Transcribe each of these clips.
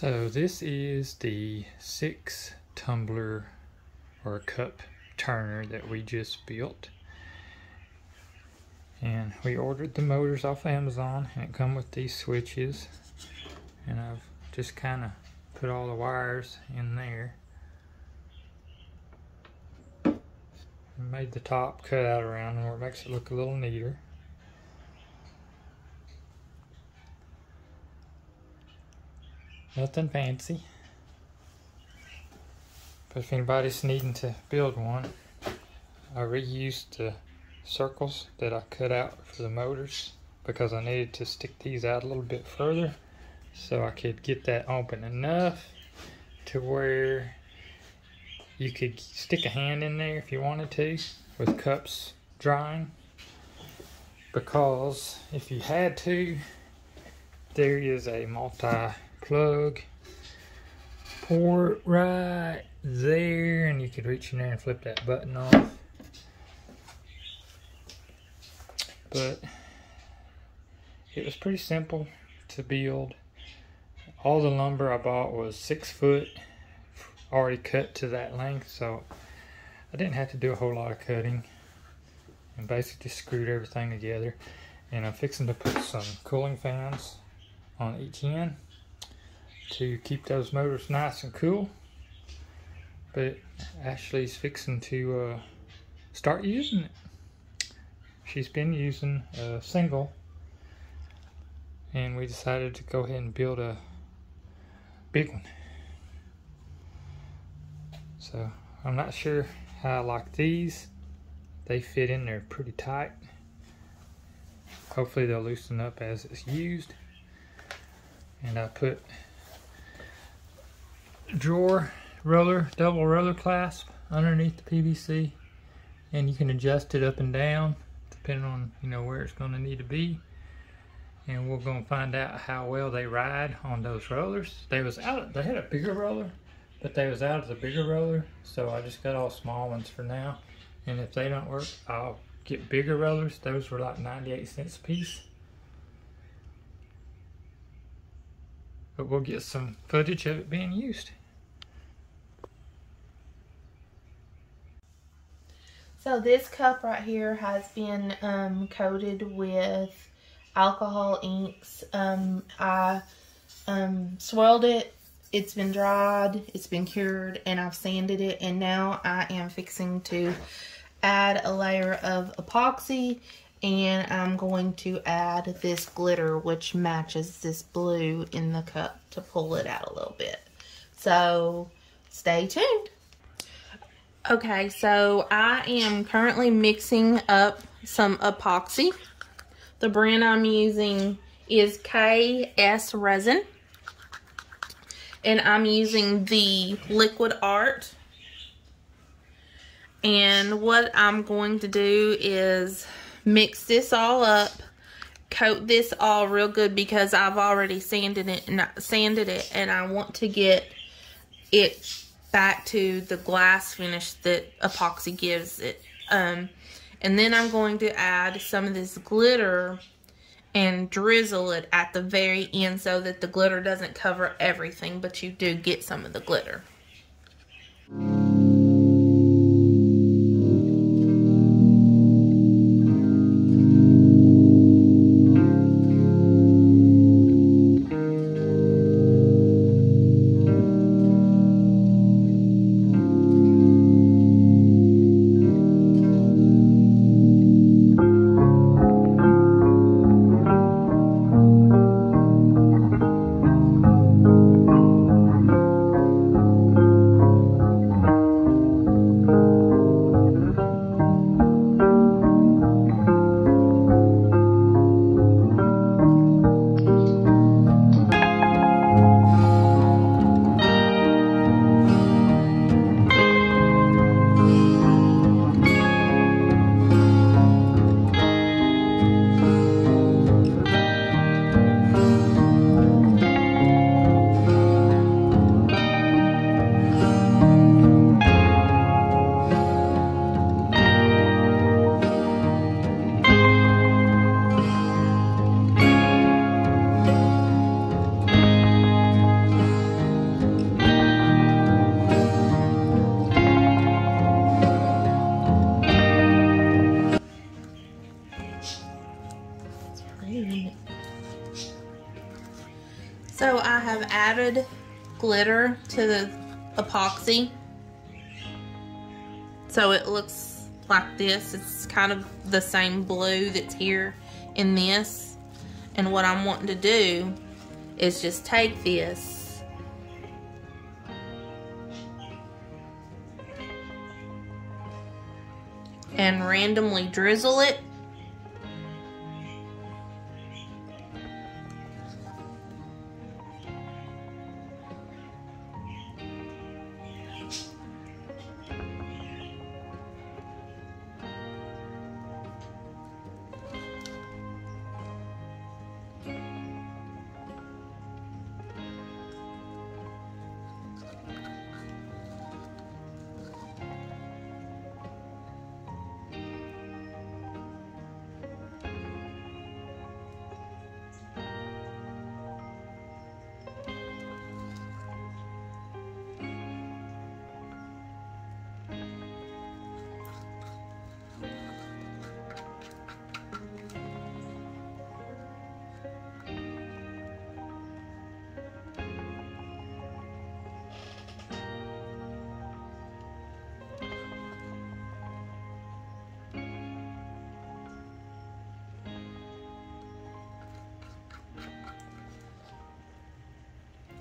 So this is the six tumbler or cup turner that we just built. And we ordered the motors off Amazon and it come with these switches. And I've just kind of put all the wires in there. Made the top cut out around where it makes it look a little neater. Nothing fancy. But if anybody's needing to build one, I reused the circles that I cut out for the motors because I needed to stick these out a little bit further so I could get that open enough to where you could stick a hand in there if you wanted to with cups drying because if you had to there is a multi plug. Port right there and you could reach in there and flip that button off. But it was pretty simple to build. All the lumber I bought was six foot already cut to that length so I didn't have to do a whole lot of cutting. And basically screwed everything together. And I'm fixing to put some cooling fans on each end to keep those motors nice and cool. But Ashley's fixing to uh, start using it. She's been using a single and we decided to go ahead and build a big one. So I'm not sure how I like these. They fit in there pretty tight. Hopefully they'll loosen up as it's used. And I put drawer roller, double roller clasp underneath the PVC and you can adjust it up and down depending on you know where it's going to need to be. And we're going to find out how well they ride on those rollers. They was out they had a bigger roller but they was out of the bigger roller so I just got all small ones for now. And if they don't work I'll get bigger rollers. Those were like 98 cents a piece. But we'll get some footage of it being used So this cup right here has been um, coated with alcohol inks. Um, I um, swirled it. It's been dried. It's been cured. And I've sanded it. And now I am fixing to add a layer of epoxy. And I'm going to add this glitter, which matches this blue in the cup to pull it out a little bit. So stay tuned. Okay, so I am currently mixing up some epoxy. The brand I'm using is KS Resin. And I'm using the Liquid Art. And what I'm going to do is mix this all up, coat this all real good because I've already sanded it and sanded it and I want to get it back to the glass finish that epoxy gives it. Um, and then I'm going to add some of this glitter and drizzle it at the very end so that the glitter doesn't cover everything, but you do get some of the glitter. Added glitter to the epoxy. So it looks like this. It's kind of the same blue that's here in this. And what I'm wanting to do is just take this and randomly drizzle it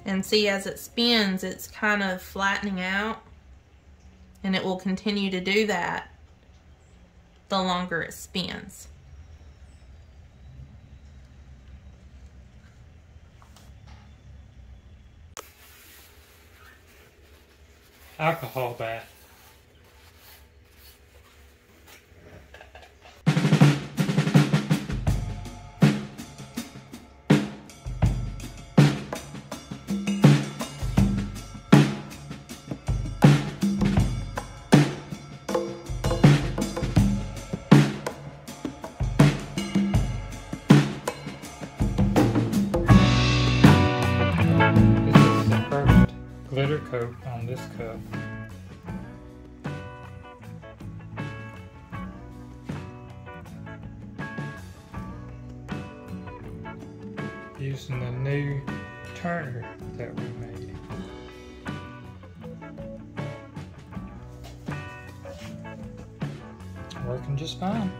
And see, as it spins, it's kind of flattening out. And it will continue to do that the longer it spins. Alcohol bath. Coat on this cup. Using the new turner that we made. Working just fine.